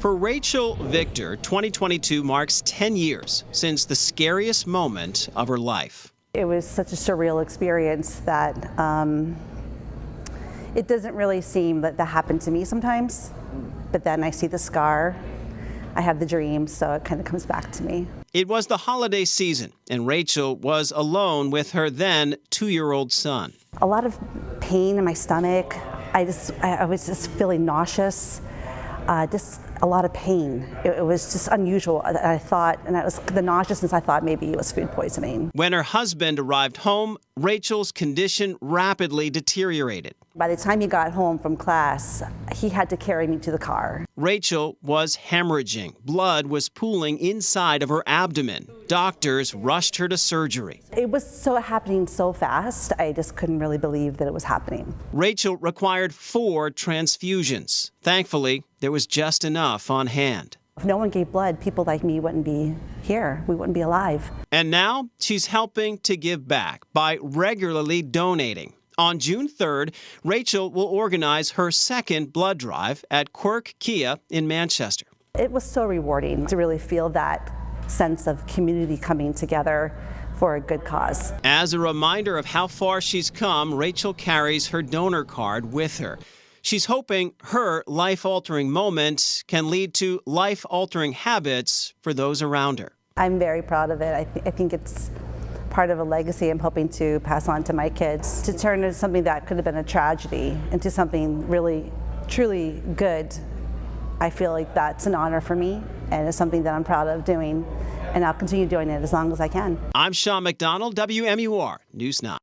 For Rachel Victor, 2022 marks 10 years since the scariest moment of her life. It was such a surreal experience that um, it doesn't really seem that that happened to me sometimes. But then I see the scar, I have the dream, so it kind of comes back to me. It was the holiday season, and Rachel was alone with her then two year old son. A lot of pain in my stomach. I just, I, I was just feeling nauseous. Uh, just a lot of pain. It, it was just unusual. Uh, I, I thought, and that was the nauseousness. I thought maybe it was food poisoning. When her husband arrived home, Rachel's condition rapidly deteriorated. By the time he got home from class, he had to carry me to the car. Rachel was hemorrhaging. Blood was pooling inside of her abdomen. Doctors rushed her to surgery. It was so happening so fast, I just couldn't really believe that it was happening. Rachel required four transfusions. Thankfully, there was just enough on hand. If no one gave blood, people like me wouldn't be here. We wouldn't be alive. And now she's helping to give back by regularly donating. On June 3rd, Rachel will organize her second blood drive at Quirk Kia in Manchester. It was so rewarding to really feel that sense of community coming together for a good cause. As a reminder of how far she's come, Rachel carries her donor card with her. She's hoping her life altering moment can lead to life altering habits for those around her. I'm very proud of it. I, th- I think it's part of a legacy I'm hoping to pass on to my kids to turn something that could have been a tragedy into something really, truly good. I feel like that's an honor for me and it's something that I'm proud of doing, and I'll continue doing it as long as I can. I'm Sean McDonald, WMUR News 9.